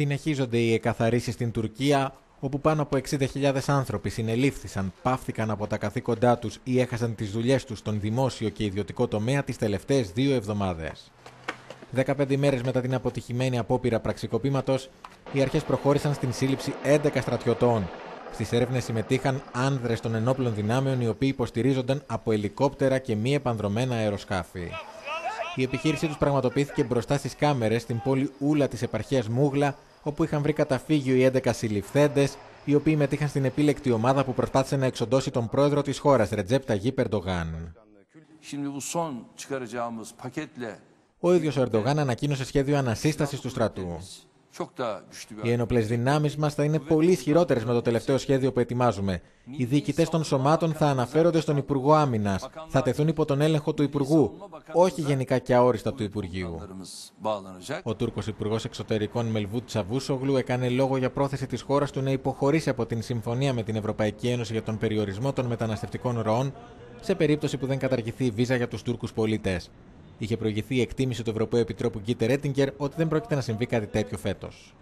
Συνεχίζονται οι εκαθαρίσεις στην Τουρκία, όπου πάνω από 60.000 άνθρωποι συνελήφθησαν, πάυθηκαν από τα καθήκοντά τους ή έχασαν τις δουλειές τους στον δημόσιο και ιδιωτικό τομέα τις τελευταίες δύο εβδομάδες. 15 μέρες μετά την αποτυχημένη απόπειρα πραξικοπήματος, οι αρχές προχώρησαν στην σύλληψη 11 στρατιωτών. Στις έρευνες συμμετείχαν άνδρες των ενόπλων δυνάμεων οι οποίοι υποστηρίζονταν από ελικόπτερα και μη επανδρομένα αεροσκάφη. Η επιχείρησή τους πραγματοποιήθηκε μπροστά στις κάμερες στην πόλη Ούλα της επαρχίας Μούγλα, όπου είχαν βρει καταφύγιο οι 11 συλληφθέντες, οι οποίοι μετήχαν στην επίλεκτη ομάδα που προσπάθησε να εξοντώσει τον πρόεδρο της χώρας, Ρετζέπ Ταγί Περντογάν. Ο ίδιος ο Ερντογάν ανακοίνωσε σχέδιο ανασύστασης του στρατού. Οι ενοπλές δυνάμεις μας θα είναι πολύ ισχυρότερε με το τελευταίο σχέδιο που ετοιμάζουμε. Οι διοικητές των σωμάτων θα αναφέρονται στον Υπουργό Άμυνας. Θα τεθούν υπό τον έλεγχο του Υπουργού, όχι γενικά και αόριστα του Υπουργείου. Ο Τούρκος Υπουργός Εξωτερικών Μελβούτ Τσαβούσογλου έκανε λόγο για πρόθεση της χώρας του να υποχωρήσει από την συμφωνία με την Ευρωπαϊκή Ένωση για τον περιορισμό των μεταναστευτικών ροών σε περίπτωση που δεν καταργηθεί η βίζα για τους Τούρκους πολίτες. Είχε προηγηθεί η εκτίμηση του Ευρωπαίου Επιτρόπου Γκίτερ Έτιγκερ ότι δεν πρόκειται να συμβεί κάτι τέτοιο φέτος.